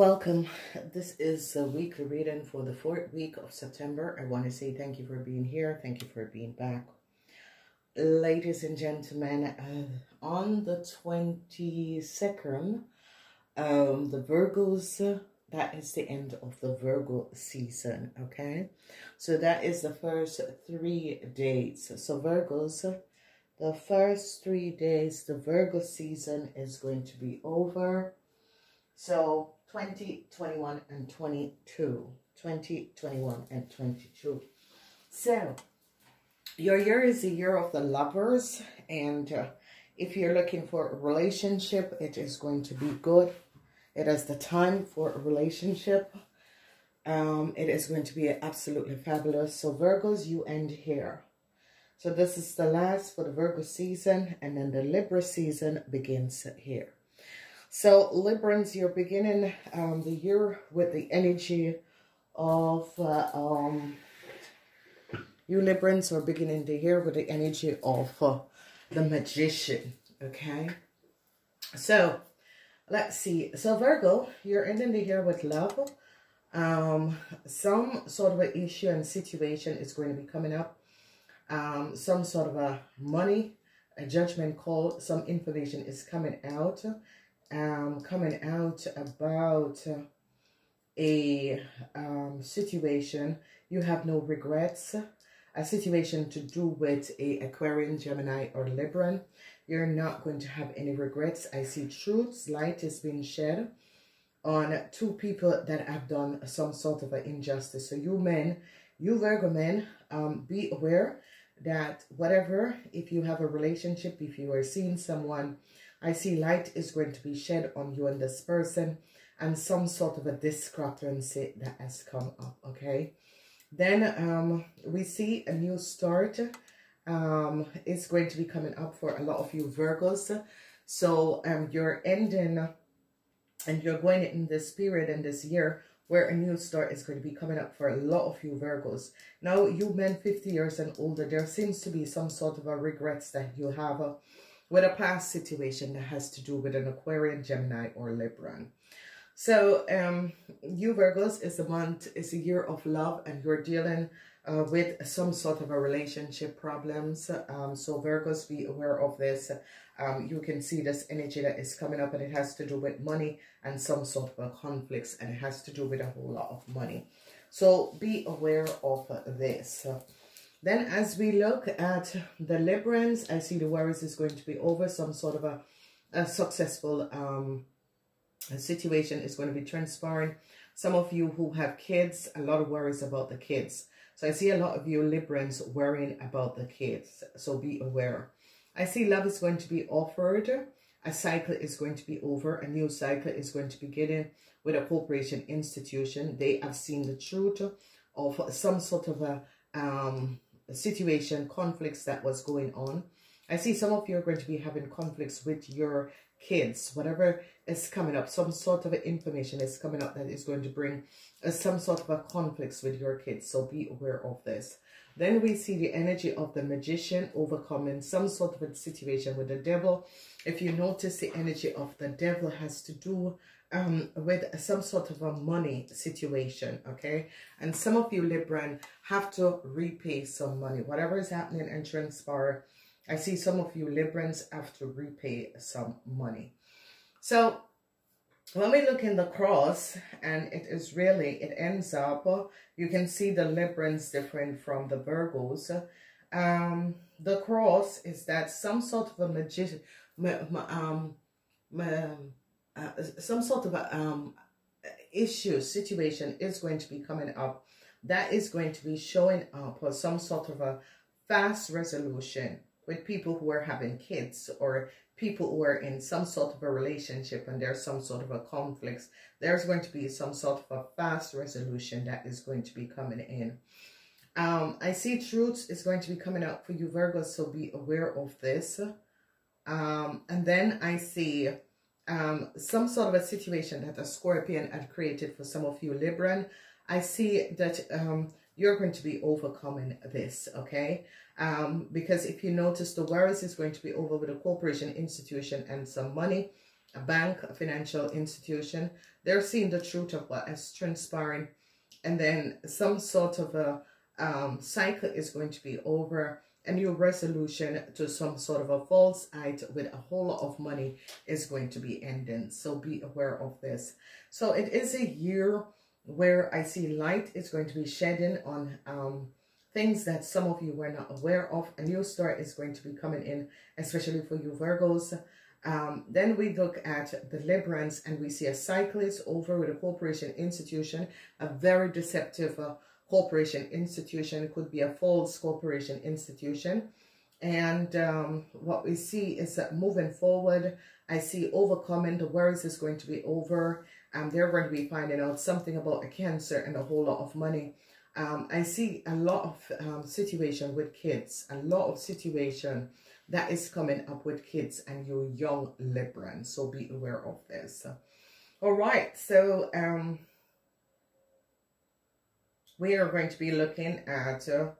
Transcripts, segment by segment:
Welcome. This is a weekly reading for the fourth week of September. I want to say thank you for being here. Thank you for being back. Ladies and gentlemen, uh, on the 22nd, um, the Virgos, that is the end of the Virgo season, okay? So that is the first three days. So Virgos, the first three days, the Virgo season is going to be over. So 20, 21, and 22. 20, 21, and 22. So, your year is the year of the lovers. And uh, if you're looking for a relationship, it is going to be good. It is the time for a relationship. Um, it is going to be absolutely fabulous. So, Virgos, you end here. So, this is the last for the Virgo season. And then the Libra season begins here. So Librans, you're beginning um, the year with the energy of, uh, um, you Librans are beginning the year with the energy of uh, the magician, okay? So, let's see. So Virgo, you're ending the year with love. Um, some sort of an issue and situation is going to be coming up. Um, some sort of a money, a judgment call, some information is coming out um, coming out about a um, situation you have no regrets a situation to do with a Aquarian, Gemini, or Libran. You're not going to have any regrets. I see truths, light is being shed on two people that have done some sort of an injustice. So you men, you Virgo men, um, be aware that whatever, if you have a relationship, if you are seeing someone I see light is going to be shed on you and this person and some sort of a discrepancy that has come up, okay? Then um, we see a new start. Um, it's going to be coming up for a lot of you Virgos. So um, you're ending and you're going in this period in this year where a new start is going to be coming up for a lot of you Virgos. Now, you men 50 years and older, there seems to be some sort of a regrets that you have. Uh, with a past situation that has to do with an Aquarian, Gemini, or Libran. So, um, you Virgos is a month, is a year of love, and you're dealing uh, with some sort of a relationship problems. Um, so Virgos, be aware of this. Um, you can see this energy that is coming up, and it has to do with money and some sort of conflicts, and it has to do with a whole lot of money. So be aware of this. Then as we look at the Librans, I see the worries is going to be over. Some sort of a, a successful um, situation is going to be transpiring. Some of you who have kids, a lot of worries about the kids. So I see a lot of you Librans worrying about the kids. So be aware. I see love is going to be offered. A cycle is going to be over. A new cycle is going to be begin with a corporation institution. They have seen the truth of some sort of a um, situation, conflicts that was going on. I see some of you are going to be having conflicts with your kids. Whatever is coming up, some sort of information is coming up that is going to bring uh, some sort of a conflicts with your kids. So be aware of this. Then we see the energy of the magician overcoming some sort of a situation with the devil. If you notice the energy of the devil has to do um, with some sort of a money situation, okay? And some of you, Libran, have to repay some money. Whatever is happening in transpire, I see some of you Librans have to repay some money. So when we look in the cross, and it is really, it ends up, you can see the Librans different from the Virgos. Um, the cross is that some sort of a magician, um, uh, some sort of a, um, issue, situation is going to be coming up that is going to be showing up or some sort of a fast resolution with people who are having kids or people who are in some sort of a relationship and there's some sort of a conflict, there's going to be some sort of a fast resolution that is going to be coming in. Um, I see truth is going to be coming out for you, Virgo, so be aware of this. Um, and then I see um, some sort of a situation that a Scorpion had created for some of you Libran, I see that um, you're going to be overcoming this, okay? Um, because if you notice, the worries is going to be over with a corporation institution and some money. a bank, a financial institution. They're seeing the truth of what is transpiring. And then some sort of a um, cycle is going to be over. A new resolution to some sort of a false height with a whole lot of money is going to be ending. So be aware of this. So it is a year where I see light is going to be shedding on um, things that some of you were not aware of. A new start is going to be coming in, especially for you Virgos. Um, then we look at the Librans and we see a cyclist over with a corporation institution, a very deceptive uh, corporation institution. It could be a false corporation institution. And um, what we see is that moving forward, I see overcoming the worries is going to be over. Um, they're going to be finding out something about a cancer and a whole lot of money. Um, I see a lot of um, situation with kids, a lot of situation that is coming up with kids and your young Libran. So be aware of this. All right, so um, we are going to be looking at uh,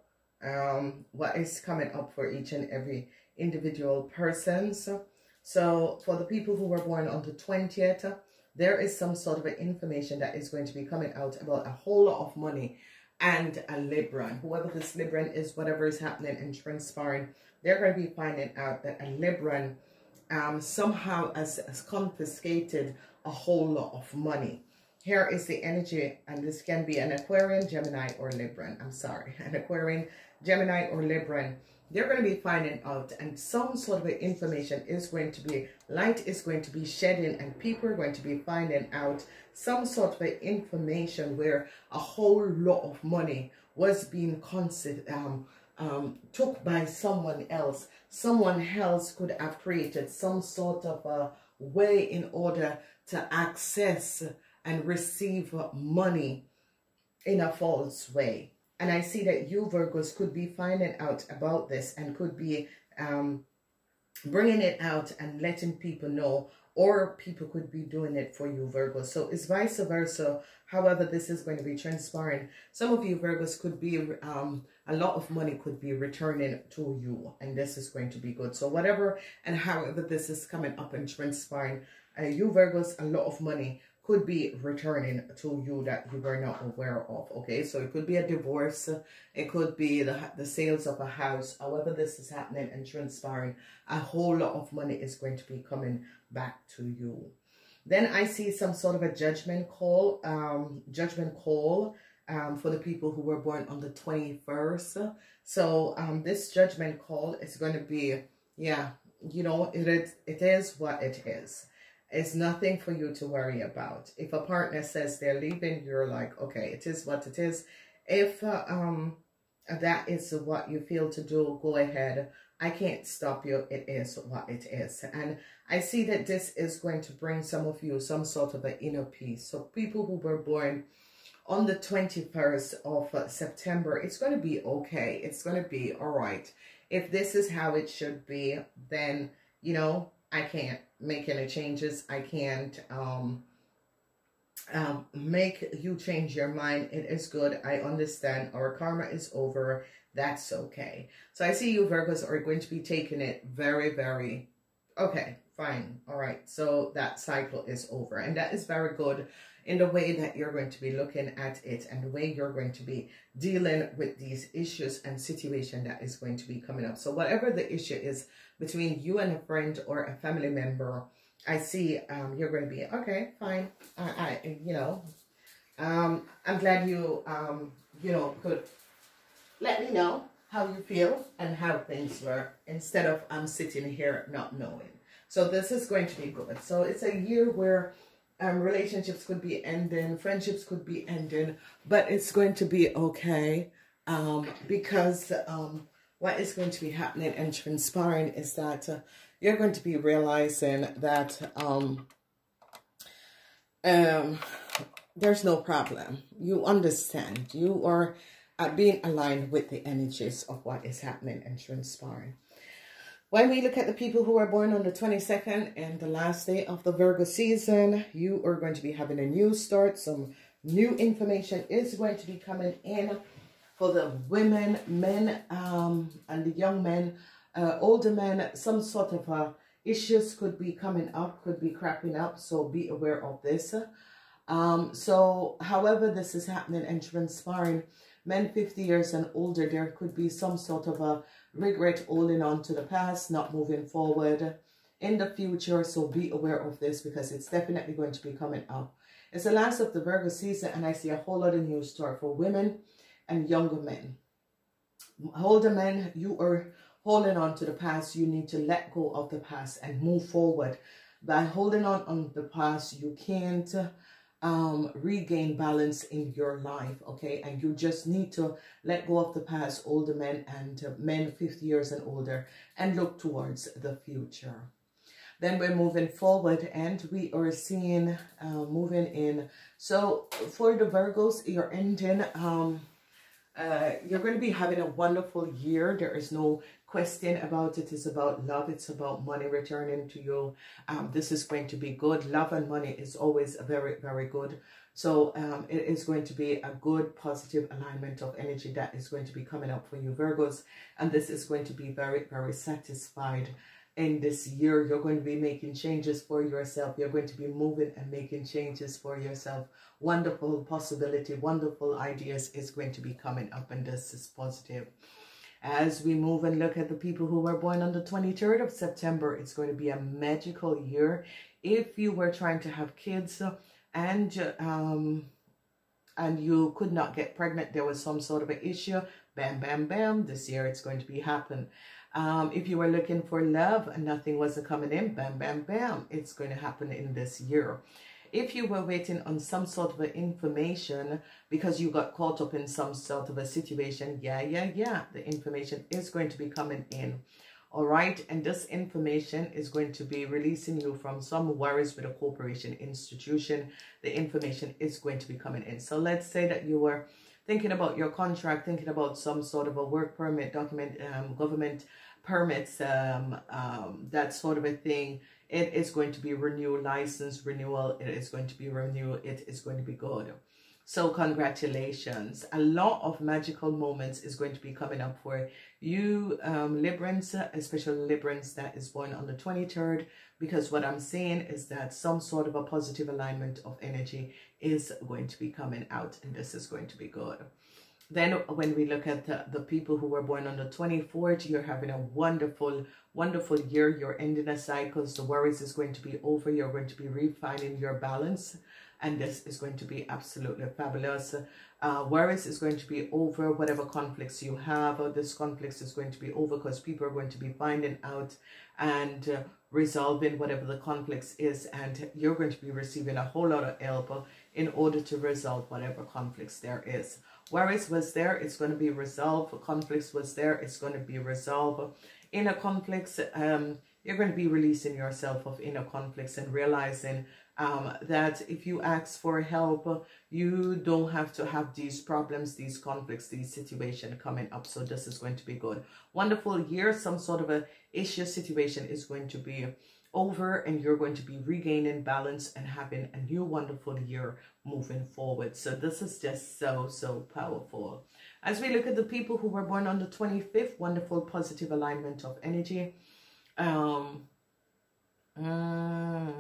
um, what is coming up for each and every individual person. So, so for the people who were born on the 20th, there is some sort of information that is going to be coming out about a whole lot of money and a Libran. Whoever this Libran is, whatever is happening and transpiring, they're going to be finding out that a Libran um, somehow has, has confiscated a whole lot of money. Here is the energy, and this can be an Aquarian, Gemini, or Libran. I'm sorry, an Aquarian, Gemini, or Libran. They're going to be finding out, and some sort of information is going to be, light is going to be shedding, and people are going to be finding out some sort of information where a whole lot of money was being considered, um, um, took by someone else. Someone else could have created some sort of a way in order to access and receive money in a false way. And I see that you Virgos could be finding out about this and could be um, bringing it out and letting people know or people could be doing it for you Virgos. So it's vice versa. However, this is going to be transpiring. Some of you Virgos could be, um, a lot of money could be returning to you and this is going to be good. So whatever and however this is coming up and transpiring, uh, you Virgos, a lot of money could be returning to you that you were not aware of. Okay, so it could be a divorce, it could be the, the sales of a house. However, this is happening and transpiring, a whole lot of money is going to be coming back to you. Then I see some sort of a judgment call, um, judgment call um, for the people who were born on the 21st. So um, this judgment call is going to be, yeah, you know, it it is what it is. It's nothing for you to worry about. If a partner says they're leaving, you're like, okay, it is what it is. If uh, um that is what you feel to do, go ahead. I can't stop you. It is what it is. And I see that this is going to bring some of you some sort of an inner peace. So people who were born on the 21st of uh, September, it's going to be okay. It's going to be all right. If this is how it should be, then, you know, I can't make any changes. I can't um, um, make you change your mind. It is good. I understand. Our karma is over. That's okay. So I see you Virgos are going to be taking it very, very, okay, fine. All right. So that cycle is over. And that is very good in the way that you're going to be looking at it and the way you're going to be dealing with these issues and situation that is going to be coming up. So whatever the issue is between you and a friend or a family member, I see um, you're going to be, okay, fine. I, I you know, um, I'm glad you, um, you know, could let me know how you feel and how things were instead of I'm um, sitting here not knowing. So this is going to be good. So it's a year where um, relationships could be ending, friendships could be ending, but it's going to be okay um, because um, what is going to be happening and transpiring is that uh, you're going to be realizing that um, um, there's no problem. You understand. You are uh, being aligned with the energies of what is happening and transpiring. When we look at the people who are born on the 22nd and the last day of the Virgo season, you are going to be having a new start. Some new information is going to be coming in for the women, men, um, and the young men, uh, older men, some sort of a issues could be coming up, could be crapping up. So be aware of this. Um, so however this is happening and transpiring, men 50 years and older, there could be some sort of a regret holding on to the past, not moving forward in the future. So be aware of this because it's definitely going to be coming up. It's the last of the Virgo season and I see a whole lot of new story for women and younger men. Older men, you are holding on to the past. You need to let go of the past and move forward. By holding on on the past, you can't um, regain balance in your life, okay? And you just need to let go of the past, older men and uh, men 50 years and older, and look towards the future. Then we're moving forward and we are seeing uh, moving in. So for the Virgos, you're ending, um, uh, you're going to be having a wonderful year. There is no question about it. It's about love. It's about money returning to you. Um, this is going to be good. Love and money is always very, very good. So um, it is going to be a good positive alignment of energy that is going to be coming up for you Virgos. And this is going to be very, very satisfied this year. You're going to be making changes for yourself. You're going to be moving and making changes for yourself. Wonderful possibility, wonderful ideas is going to be coming up and this is positive. As we move and look at the people who were born on the 23rd of September, it's going to be a magical year. If you were trying to have kids and um, and you could not get pregnant, there was some sort of an issue, bam, bam, bam, this year it's going to be happen. Um, if you were looking for love and nothing wasn't coming in, bam, bam, bam, it's going to happen in this year. If you were waiting on some sort of information because you got caught up in some sort of a situation, yeah, yeah, yeah, the information is going to be coming in. All right, and this information is going to be releasing you from some worries with a corporation institution. The information is going to be coming in. So let's say that you were thinking about your contract, thinking about some sort of a work permit, document, um, government permits, um, um, that sort of a thing. It is going to be renew license renewal. It is going to be renew. It is going to be good. So congratulations. A lot of magical moments is going to be coming up for you um, Librans, especially Librans that is born on the 23rd, because what I'm saying is that some sort of a positive alignment of energy is going to be coming out and this is going to be good. Then when we look at the, the people who were born on the 24th, you're having a wonderful, wonderful year. You're ending a cycle. The worries is going to be over. You're going to be refining your balance and this is going to be absolutely fabulous. Uh, worries is going to be over whatever conflicts you have. Or this conflicts is going to be over because people are going to be finding out and uh, resolving whatever the conflicts is and you're going to be receiving a whole lot of help in order to resolve whatever conflicts there is. Worries was there, it's going to be resolved. Conflicts was there, it's going to be resolved. Inner conflicts, um, you're going to be releasing yourself of inner conflicts and realizing um, that if you ask for help, you don't have to have these problems, these conflicts, these situations coming up. So this is going to be good. Wonderful year. Some sort of a issue situation is going to be over and you're going to be regaining balance and having a new wonderful year moving forward. So this is just so, so powerful. As we look at the people who were born on the 25th, wonderful positive alignment of energy. Um, mm,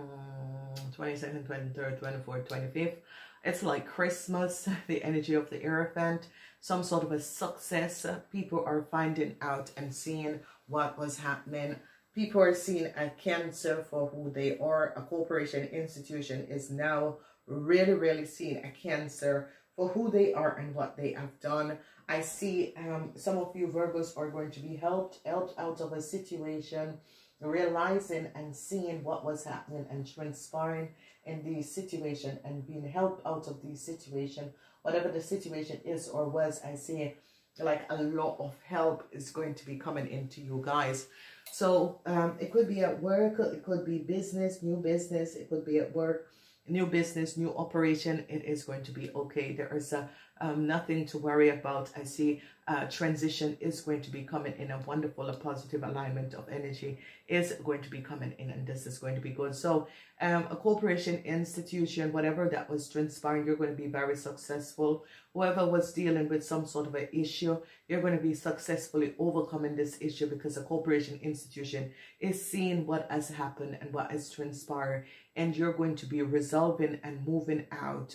22nd, 23rd, 24th, 25th. It's like Christmas, the energy of the Hierophant, some sort of a success. People are finding out and seeing what was happening. People are seeing a cancer for who they are. A corporation institution is now really, really seeing a cancer for who they are and what they have done. I see um, some of you Virgos are going to be helped, helped out of a situation realizing and seeing what was happening and transpiring in the situation and being helped out of the situation, whatever the situation is or was, I see like a lot of help is going to be coming into you guys. So um, it could be at work, it could be business, new business, it could be at work, new business, new operation. It is going to be okay. There is a, um, nothing to worry about. I see uh, transition is going to be coming in a wonderful, a positive alignment of energy is going to be coming in, and this is going to be good. So, um, a corporation, institution, whatever that was transpiring, you're going to be very successful. Whoever was dealing with some sort of an issue, you're going to be successfully overcoming this issue because a corporation, institution is seeing what has happened and what has transpired, and you're going to be resolving and moving out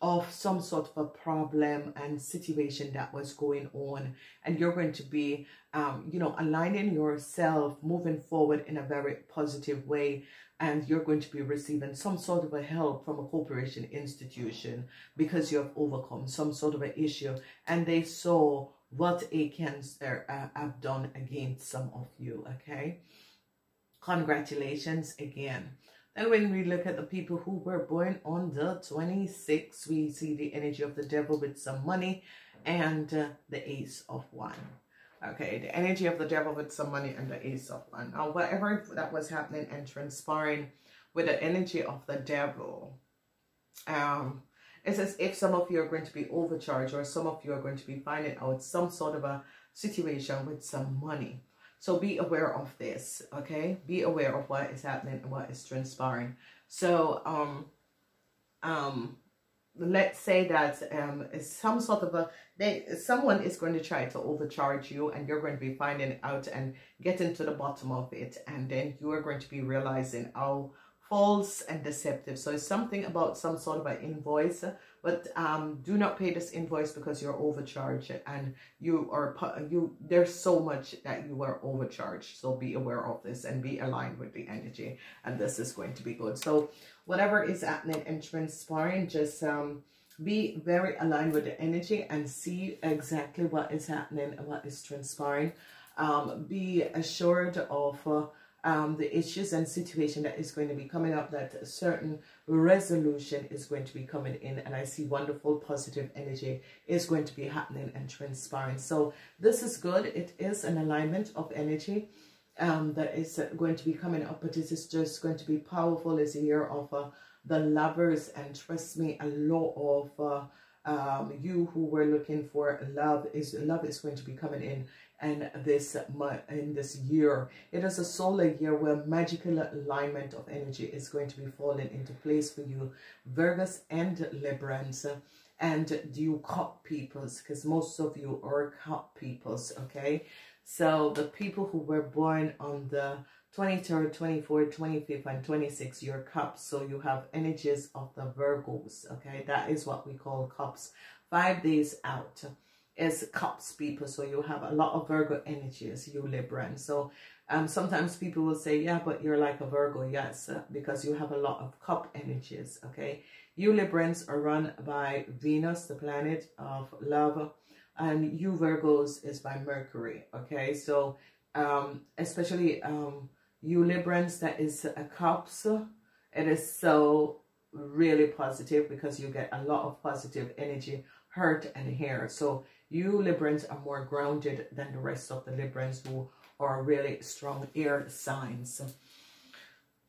of some sort of a problem and situation that was going on. And you're going to be um, you know aligning yourself moving forward in a very positive way. And you're going to be receiving some sort of a help from a corporation institution because you have overcome some sort of an issue. And they saw what a cancer uh, have done against some of you okay? Congratulations again and when we look at the people who were born on the 26th, we see the energy of the devil with some money and uh, the ace of one. Okay, the energy of the devil with some money and the ace of one. Now, whatever that was happening and transpiring with the energy of the devil, um, it's as if some of you are going to be overcharged or some of you are going to be finding out some sort of a situation with some money. So be aware of this, okay? Be aware of what is happening and what is transpiring. So, um, um, let's say that um, some sort of a they someone is going to try to overcharge you and you're going to be finding out and getting to the bottom of it and then you are going to be realizing how false and deceptive. So it's something about some sort of an invoice but um, do not pay this invoice because you're overcharged and you are you there's so much that you are overcharged. So be aware of this and be aligned with the energy and this is going to be good. So whatever is happening and transpiring just um be very aligned with the energy and see exactly what is happening and what is transpiring. Um be assured of uh, um, the issues and situation that is going to be coming up, that a certain resolution is going to be coming in. And I see wonderful positive energy is going to be happening and transpiring. So this is good. It is an alignment of energy um, that is going to be coming up, but it is just going to be powerful. It's a year of uh, the lovers and trust me, a lot of... Uh, um, you who were looking for love is love is going to be coming in and this in this year it is a solar year where magical alignment of energy is going to be falling into place for you virgos and librans and you cup peoples because most of you are cup peoples okay so the people who were born on the 23rd, 24th, 25th, and 26th, your cups. So you have energies of the Virgos, okay? That is what we call cups. Five days out is cups people. So you have a lot of Virgo energies, you Libran. So um, sometimes people will say, yeah, but you're like a Virgo. Yes, uh, because you have a lot of cup energies, okay? You Librans are run by Venus, the planet of love, and you Virgos is by Mercury, okay? So um, especially um, you Librans, that is a cups. It is so really positive because you get a lot of positive energy, hurt and hair. So you Librans are more grounded than the rest of the Librans who are really strong air signs.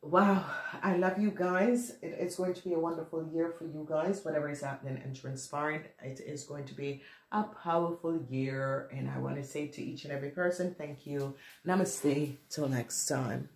Wow, I love you guys. It, it's going to be a wonderful year for you guys. Whatever is happening and transpiring, it is going to be a powerful year. And I want to say to each and every person, thank you. Namaste. Till next time.